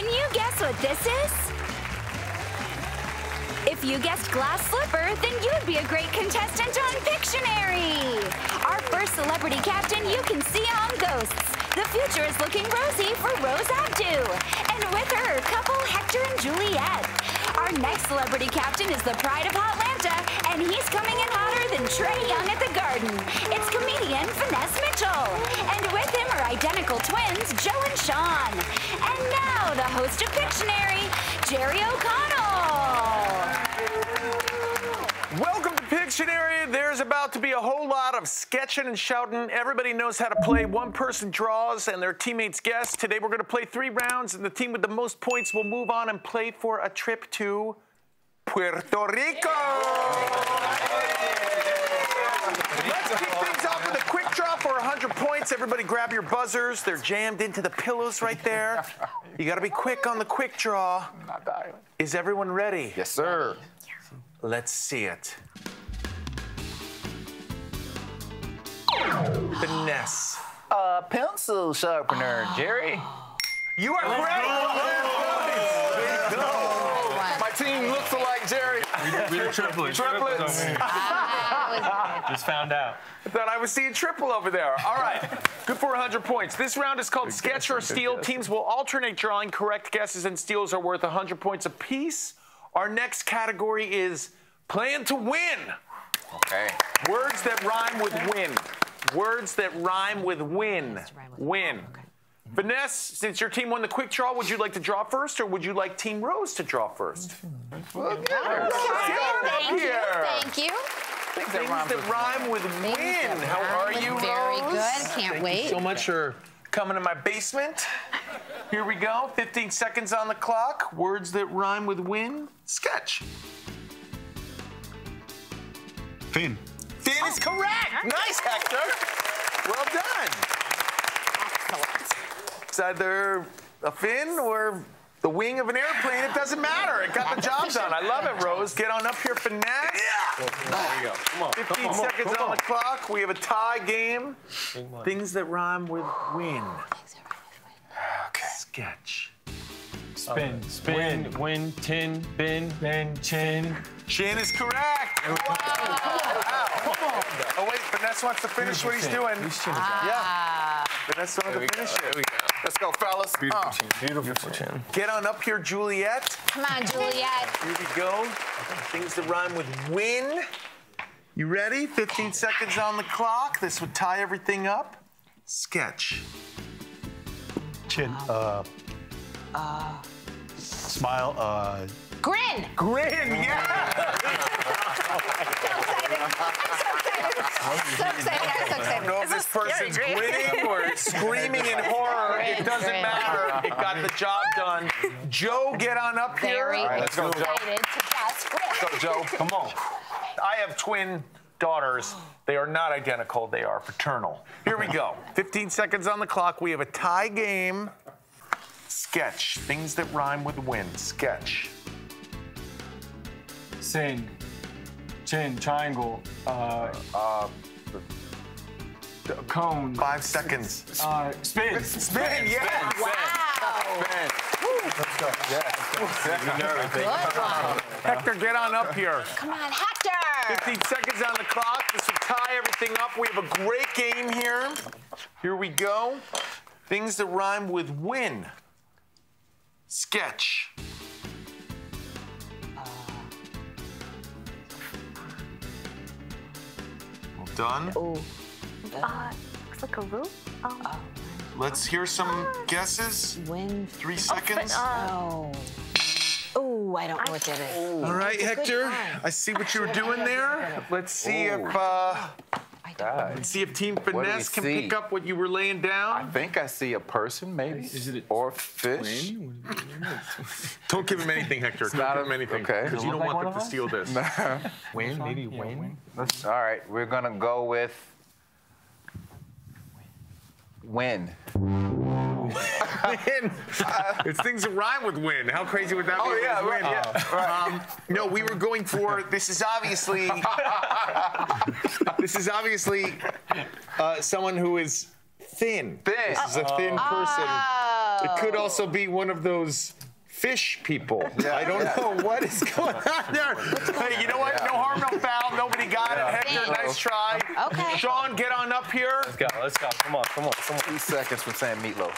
Can you guess what this is? If you guessed glass slipper, then you'd be a great contestant on Pictionary. Our first celebrity captain you can see on Ghosts. The future is looking rosy for Rose Abdoo. And with her couple Hector and Juliet. Our next celebrity captain is the pride of Hotlanta, and he's coming in hotter than Trae Young at the Garden. It's comedian Finesse Mitchell. And with him are identical twins, Joe and Sean. And now the host of Pictionary, Jerry O'Connell. Welcome to Pictionary. There's about to be a whole lot of sketching and shouting. Everybody knows how to play. One person draws and their teammates guess. Today we're going to play three rounds, and the team with the most points will move on and play for a trip to Puerto Rico. Let's kick things off with a quick draw for 100 points. Everybody grab your buzzers. They're jammed into the pillows right there. You got to be quick on the quick draw. Is everyone ready? Yes, sir. Let's see it. Finesse. Uh, pencil sharpener, Jerry. You are correct. My team looks alike, Jerry. We're triplets. Triplets. Just found out. Thought I was seeing triple over there. All right. Good for 100 points. This round is called Sketch or Steal. Teams will alternate drawing. Correct guesses and steals are worth 100 points apiece. Our next category is Playing to Win. Okay. Words that rhyme with win. Words that rhyme with win. Win. Finesse, since your team won the quick draw, would you like to draw first or would you like Team Rose to draw first? Thank you. Thank you. Things that rhyme with win. How are you, Very Rose? good. Can't wait. so much for coming to my basement. Here we go. 15 seconds on the clock. Words that rhyme with win. Sketch. Finn. Finn is oh. correct. Nice, Hector. Well done. It's either a fin or the wing of an airplane. It doesn't matter. It got the job done. I love it, Rose. Get on up here, finesse. Yeah. There you go. Come on. 15 seconds on, the clock. We have a tie game. Things that rhyme with win. Okay. Sketch. Spin. Spin. Win. Tin. Bin. Bin. Chin. Shan is correct. Wow. Oh wait, Finesse wants to finish what he's doing. Yeah. Ah. Finesse wants to finish it. Let's go, fellas. Uh, Beautiful chin. Get on up here, Juliet. Come on, Juliet. Here we go. Things that rhyme with win. You ready? 15 seconds on the clock. This would tie everything up. Sketch. Chin. Uh, smile. Uh, Grin. Grin, yeah. I'm so excited. I'm so I excited. don't know if this person's grinning or screaming in horror. It doesn't Grin. matter. It got the job done. Joe, get on up here. Very let's go, Joe. excited to guess Grin. go, Joe. Come on. I have twin daughters. They are not identical, they are fraternal. Here we go. 15 seconds on the clock. We have a tie game. Sketch. Things that rhyme with win. Sketch. Sin. Chin. Triangle. Uh. Uh, Cone. Five seconds. Uh. Spin. Spin, yeah. Wow. man. Good one. Hector, get on up here. Come on, Hector. 15 seconds on the clock. This will tie everything up. We have a great game here. Here we go. Things that rhyme with win. Sketch. Well done. Uh, looks like a roof. Oh. Let's hear some guesses. Win. Three seconds. Oh. Oh, I don't know what that is. All right, It's a good Hector. I see what you were doing there. Let's see if uh, I let's see if Team Finesse can see? pick up what you were laying down. I think I see a person, maybe. Is it a or fish? Don't give him anything, Hector. Don't give him a- anything. okay. Because you don't look want like them to steal of this. Win, maybe Yeah, win. win. Let's, all right, we're gonna go with win. win. it's things that rhyme with win. How crazy would that be? Oh, yeah, win? right, Um, no, we were going for. This is obviously. this is obviously uh, someone who is thin. Thin. This is a thin person. It could also be one of those fish people. Yeah, I don't know what is going on there. Hey, you know what? No harm, no foul. Nobody got it. Hector, nice try. Okay. Sean, get on up here. Let's go. Let's go. Come on. Come on. Come on. Two seconds from saying meatloaf.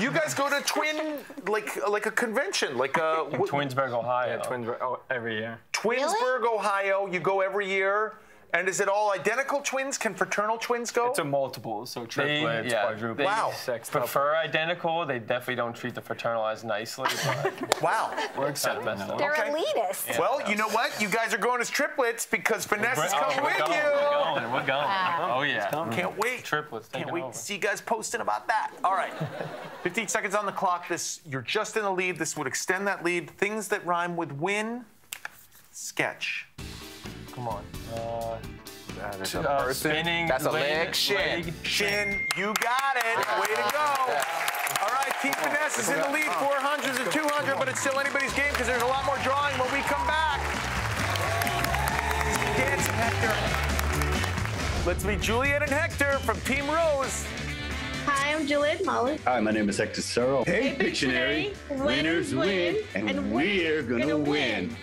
You guys go to Twin, like like a convention, like a In Twinsburg, Ohio. Yeah, twins oh, every year. Twinsburg, Ohio. You go every year. And is it all identical twins? Can fraternal twins go? It's a multiple, so They, triplets, yeah, quadruplets, they Wow. sextuple. prefer identical. They definitely don't treat the fraternal as nicely, but wow. We're accepting messed that. They're Okay. elitist. Well, you know what? You guys are going as triplets because Finesse's is oh, coming we're with going, you. We're going. We're going. Oh yeah. Can't wait. Triplets Can't wait over. to see you guys posting about that. All right. 15 seconds on the clock. This you're just in the lead. This would extend that lead. Things that rhyme with win. Sketch. Come on. Uh, That is a uh, person. spinning. That's a leg. Shin. leg. Shin, you got it. Way to go. All right, Team Finesse is in the lead, 400 to 200, but it's still anybody's game because there's a lot more drawing when we come back. Dance, Hector. Let's meet Juliet and Hector from Team Rose. Hi, I'm Juliet Mullen. Hi, my name is Hector Searle. Hey, Pictionary, Pictionary, winners winners win, win, and, and we're gonna, gonna win.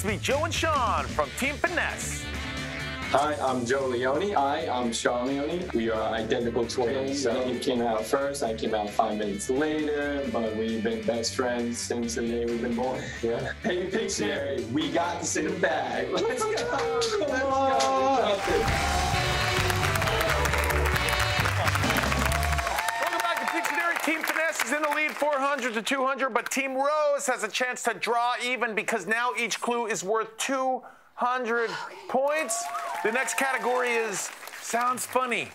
Let's meet Joe and Sean from Team Finesse. Hi, I'm Joe Leone. Hi, I'm Sean Leone. We are identical twins. So he came out first, I came out five minutes later, but we've been best friends since the day we've been born. Yeah. Hey, Pictionary, we got this in the bag. Let's go. Let's go. Is in the lead 400 to 200, but Team Rose has a chance to draw even because now each clue is worth 200 points. The next category is sounds funny.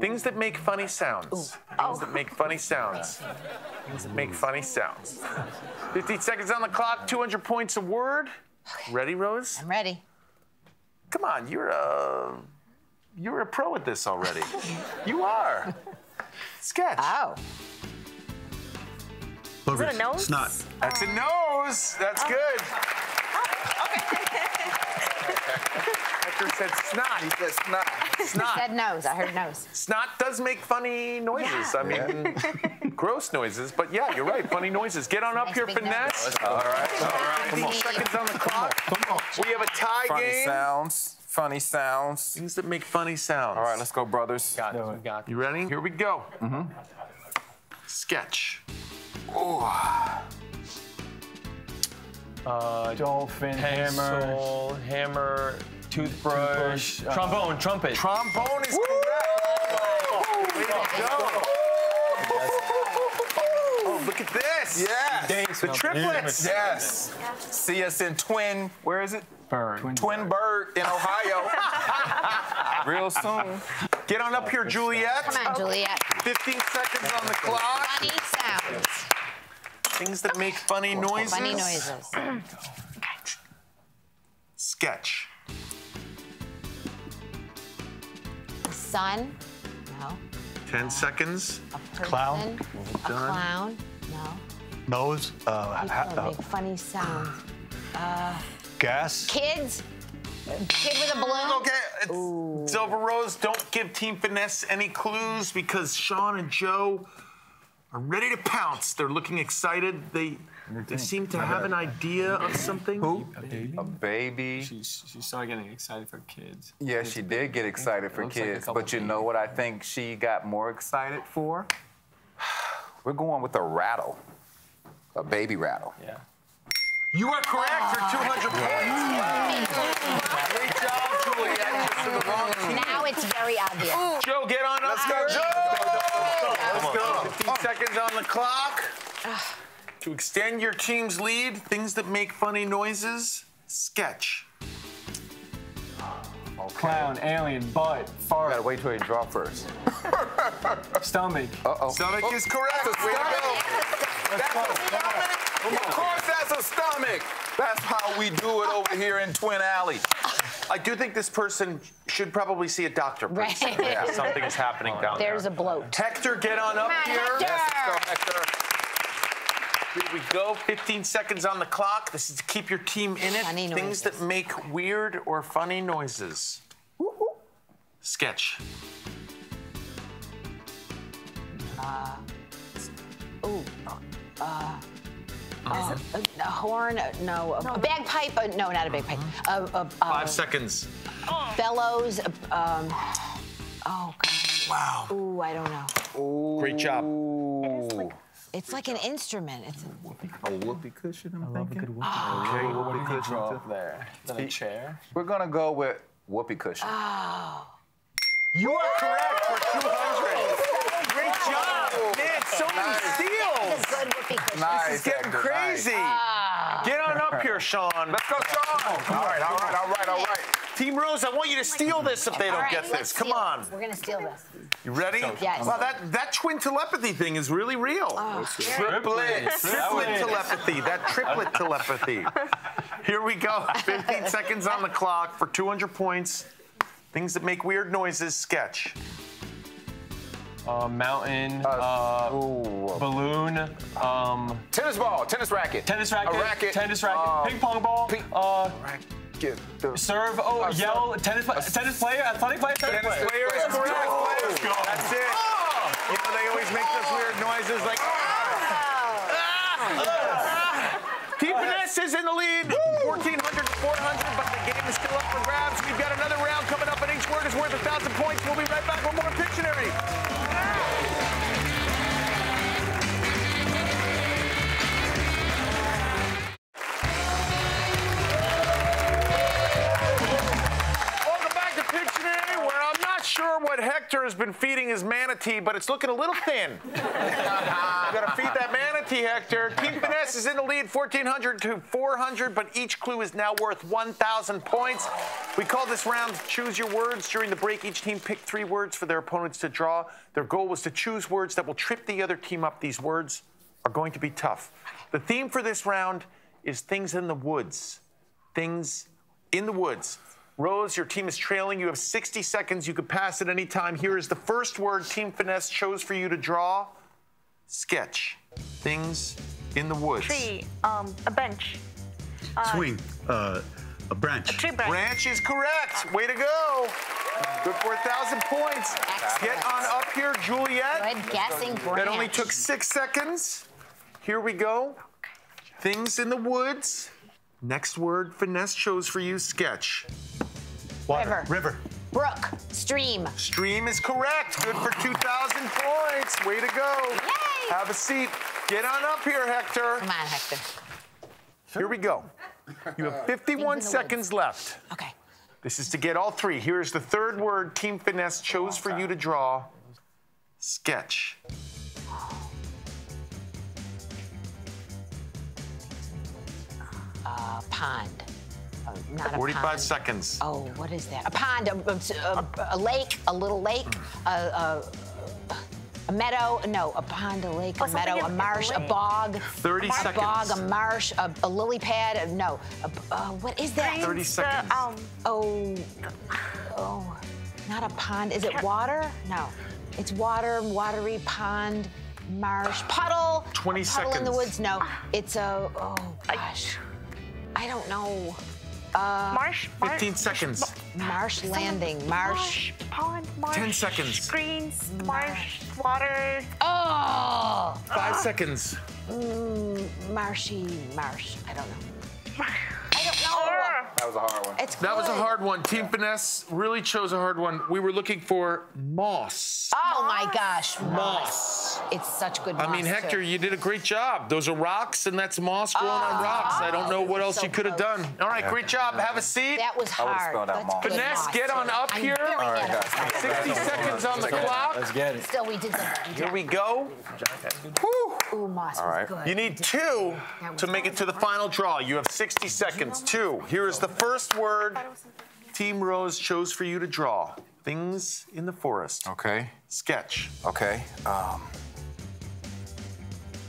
Things that make funny sounds. Things that make funny sounds. Things that make funny sounds. 15 seconds on the clock, 200 points a word. Ready, Rose? I'm ready. Come on, you're a you're a pro at this already. you are. Sketch. Oh. Is it a nose? Snot. That's a nose. That's oh. good. Oh, Hector said snot. He said snot. Snot. Said nose. I heard nose. Snot does make funny noises. I mean, gross noises. But yeah, you're right. Funny noises. Get on up here, big finesse. All right. All right. 15 seconds on the clock. Come on. We have a tie Funny game. sounds. Funny sounds. Things that make funny sounds. All right, let's go, brothers. Got it. We got it. You ready? Here we go. Mm-hmm. Sketch. Uh, Dolphin, hammer. pencil, hammer, toothbrush, Toothbrush, uh, trombone, trumpet. Trombone is correct. Way to go. Oh, look at this. Yes. The triplets. Yes. See us in Twin. Where is it? Bird. Twin Bird in Ohio. Real soon. Get on up here, Juliet. Come on, Juliet. 15 seconds on the clock. Funny sounds. Things that make funny noises. Funny noises. Sketch. Sun. No. 10 seconds. A. Clown. A Done. clown. No. Nose. Uh, People ha- that uh, make funny sounds. Gas. Kids. Kid with a balloon. Okay, it's Silver Rose. Don't give Team Finesse any clues because Sean and Joe are ready to pounce. They're looking excited. They they seem to have an idea of something. Who? A baby. A baby. She's, she started getting excited for kids. Yeah, she did get excited for looks like kids, but you know what I think she got more excited for? We're going with a rattle. A baby rattle. Yeah. You are correct for 200 points. Great job, Juliet. Just in the wrong team. Now it's very obvious. Joe, get on up. Let's go, Joe. Let's go. 15 seconds on the clock. To extend your team's lead, things that make funny noises. Sketch. Clown, alien, butt, far. Gotta fart, wait till you draw first. stomach. Uh-oh. Stomach is correct. Oh, Way to go. That's a stomach. Of course, that's a stomach. That's how we do it over here in Twin Alley. I do think this person should probably see a doctor. pretty Right. Yeah, something is happening down there. There's a bloat. Hector, get on up Come on, here. Hector. Hector. Here we go. 15 seconds on the clock. This is to keep your team in it. Funny Things noises. that make weird or funny noises. Sketch. Ooh. Uh, uh, a, a horn? No. A, a bagpipe? Uh, no, not a bagpipe. Uh, uh, uh, Five seconds. bellows. uh, Um, oh, God. Wow. Ooh, I don't know. Great job. It's like an instrument. It's A whoopee cushion, I'm thinking. Okay, What whoopee did he cushion. draw up there? Is that a chair? We're gonna go with whoopee cushion. oh. You are correct for 200. Great job. Man, so many steals. It's a good whoopee cushion. nice. This is getting Hector, crazy. nice. Get on up here, Sean. Let's go, Sean. All right, all right, all right, all right. Team Rose, I want you to oh steal this if they don't right, get this. Come on. this. We're gonna steal this. You ready? Yes. Wow, that, that twin telepathy thing is really real. Oh, triplet. Triplet telepathy. That triplet telepathy. Here we go. 15 seconds on the clock for 200 points. Things that make weird noises. Sketch. Uh, mountain. Uh, Ooh. balloon. Um, Tennis ball, tennis racket. tennis racket. A racket. Tennis racket. Uh, ping pong ball. ping- uh, Get the serve. Oh, Uh, yell. Tennis. pla- tennis player. Athletic player. Tennis, Tennis player. Player is Let's go. Let's go. That's it. You know, they always make those weird noises like. Team Finesse is in the lead, 1,400 to 400, but the game is still up for grabs. We've got another round coming up, and each word is worth a 1,000 points. We'll be right back with more Pictionary. What Hector has been feeding his manatee, but it's looking a little thin. you gotta feed that manatee, Hector. Team Finesse is in the lead, 1,400 to 400, but each clue is now worth 1,000 points. We call this round Choose Your Words. During the break, each team picked three words for their opponents to draw. Their goal was to choose words that will trip the other team up. These words are going to be tough. The theme for this round is things in the woods. Things in the woods. Rose, your team is trailing. You have 60 seconds. You could pass at any time. Here is the first word Team Finesse chose for you to draw. Sketch. Things in the woods. Tree. Um, a bench. Swing. Uh, a branch. Tree branch. Branch is correct. Way to go. Good for a thousand points. Get on up here, Juliet. Good guessing branch. That only took six seconds. Here we go. Things in the woods. Next word Finesse chose for you. Sketch. River. River. Brook. Stream. Stream is correct. Good for 2,000 points. Way to go. Yay. Have a seat. Get on up here, Hector. Come on, Hector. Here we go. You have 51 Things in seconds left. Okay. This is to get all three. Here is the third word Team Finesse chose for you to draw. Sketch. A pond. Uh, not a 45 seconds. Oh, what is that? A pond, a, a- a- a lake, a little lake, a, a, a meadow. No, a pond, a lake, a Oh, something meadow, a marsh, a lake. bog. 30 a seconds. A bog, a marsh, a, a lily pad. A, no, a, uh, what is that? 30 The, seconds. um, Oh, oh, not a pond. Is it water? No, it's water, watery pond, marsh, puddle. 20 a puddle in the woods. No, it's a. Oh gosh, I don't know. Marsh. marsh 15 seconds. Marsh landing, marsh. Marsh. Pond. Marsh. 10 seconds. Screens. Marsh. Water. Oh, Five seconds. mm, marshy, marsh. I don't know. I don't know. That was a hard one. It's That was a hard one. Team Finesse really chose a hard one. We were looking for moss. Oh my gosh, Moss. It's such good. Moss. I mean, Hector, too. you did a great job. Those are rocks, and that's moss growing on oh, rocks. I don't oh, know what else so you could have done. All right, great job. Have a seat. That was I would've hard. spelled out moss. good Finesse, moss, get too. on up I'm here. All right, guys. 60 seconds on the clock. Let's get it. Still, we did something. Here we go. Whew. Ooh, moss All was good. You need two to make it to the final draw. You have 60 seconds. Two. Here is the first word Team Rose chose for you to draw. Things in the forest. Okay. Sketch. Okay. Um,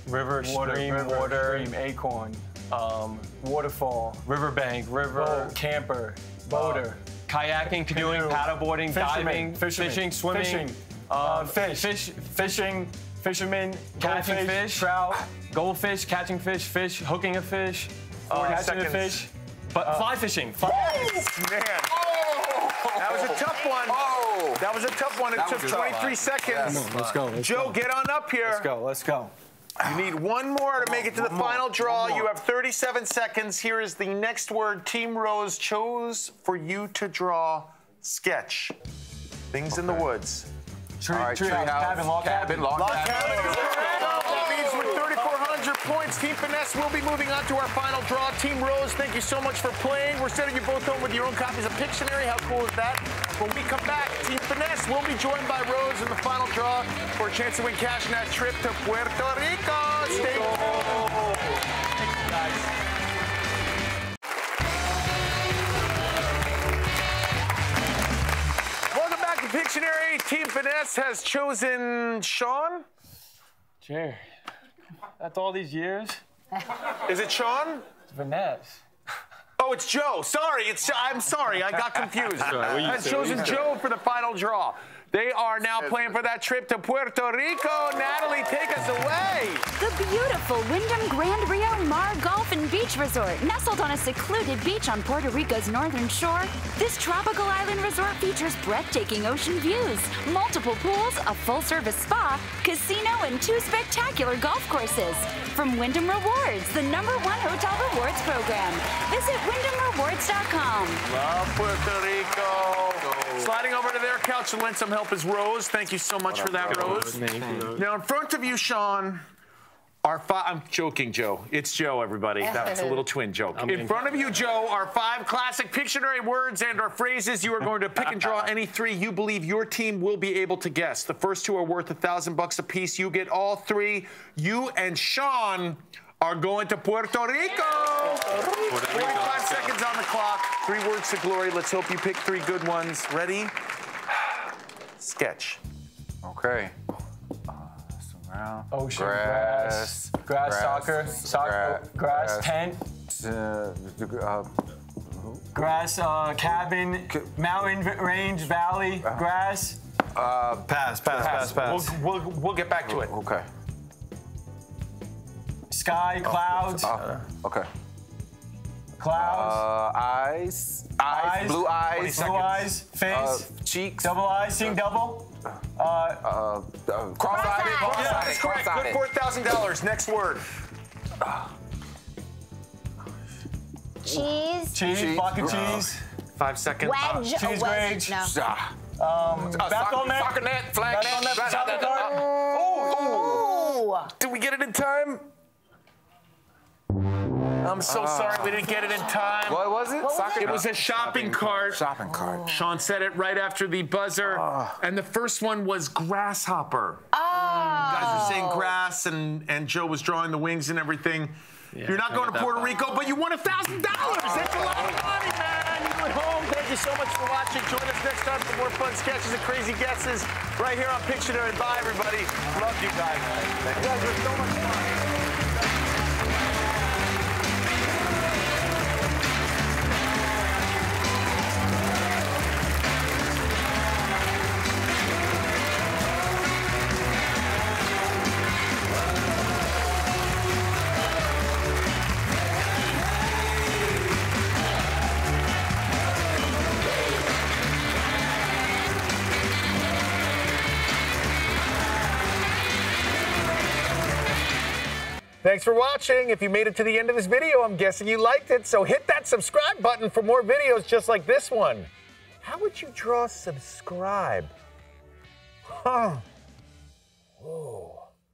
River, Water, stream, river, water, stream, acorn, um, waterfall, riverbank, river, boat, camper, boater, kayaking, canoeing, canoe, paddleboarding, fisherman, diving, fisherman, fishing, swimming, fishing, uh, uh, fish, fish, fishing, fisherman, catching goldfish, fish, trout, goldfish, catching fish, fish, hooking a fish, uh, 40 catching a seconds. fish. But fly fishing. Fly Man. That was a tough one. Oh. That was a tough one. It That took was a tough 23 one. seconds. Yes. Let's go. Let's Joe, go. get on up here. Let's go. Let's go. You need one more to make it to the One more, final draw. You have 37 seconds. Here is the next word Team Rose chose for you to draw. Sketch. Things in the woods. Tree, All right, tree treehouse, house, cabin, log cabin, log Lock cabin. cabin is correct. That means with 3,400 points, Team Finesse will be moving on to our final draw. Team Rose, thank you so much for playing. We're sending you both home with your own copies of Pictionary. How cool is that? When we come back, Team Finesse will be joined by Rose in the final draw for a chance to win cash in that trip to Puerto Rico. Stay Welcome back to Pictionary. Team Finesse has chosen Sean. Cheers. After all these years, Is it Sean? it's Finesse. Oh, it's Joe. Sorry, it's I'm sorry. I got confused. Has chosen Joe for the final draw. They are now playing for that trip to Puerto Rico. Natalie, take us away. The beautiful Wyndham Grand Rio Mar Golf and Beach Resort, nestled on a secluded beach on Puerto Rico's northern shore. This tropical island resort features breathtaking ocean views, multiple pools, a full-service spa, casino, and two spectacular golf courses. From Wyndham Rewards, the number one hotel rewards program. Visit WyndhamRewards.com. Love Puerto Rico. Sliding over to their couch to lend some help is Rose. Thank you so much for that, Rose. Now, in front of you, Sean, are five. I'm joking, Joe. It's Joe, everybody. That's a little twin joke. In front of you, Joe, are five classic Pictionary words and or phrases. You are going to pick and draw any three you believe your team will be able to guess. The first two are worth a thousand bucks apiece. You get all three. You and Sean are going to Puerto Rico. 45 seconds on the clock. Three words to glory. Let's hope you pick three good ones. Ready? Sketch. Okay. Uh, surround. Ocean, grass, grass, grass, soccer, soccer, grass, tent, Uh, uh, grass, uh, cabin, mountain v- range, valley, grass. uh, Pass, pass, pass, We'll, we'll, we'll get back to it. okay. Sky, clouds, Uh, okay. clouds, Uh, eyes, eyes, Eyes. blue eyes, blue seconds. eyes, face, uh, cheeks, double eyes, seeing double. Uh, uh, cross-eyed, Cross-eyed. cross-eyed, Yeah, that's correct. Good cross-eyed. $4,000. Next word. Cheese. Cheese, Cheese. block of cheese, Five seconds. Wedge. a cheese wedge. wedge. No. Um, Uh, basketball soccer, net, soccer net, flag basketball net, net, shopping uh, cart. Ooh. Did we get it in time? I'm so ah. sorry we didn't get it in time. What was it? Soccer It was a shopping cart. shopping cart. Oh. Sean said it right after the buzzer. Ah. And the first one was grasshopper. Oh. You guys were saying grass, and, and Joe was drawing the wings and everything. You're not going to Puerto. Rico, but you won $1,000. That's a lot of money, man. You at home. Thank you so much for watching. Join us next time for more fun sketches and crazy guesses right here on Pictionary. Bye, everybody. Love you guys. You guys are so much fun. Thanks for watching. If you made it to the end of this video, I'm guessing you liked it. So hit that subscribe button for more videos just like this one. How would you draw subscribe? Huh. Whoa.